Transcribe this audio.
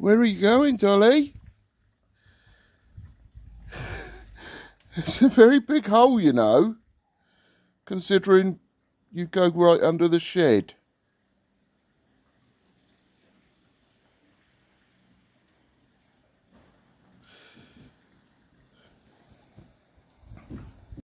Where are you going, Dolly? It's a very big hole, you know, considering you go right under the shed.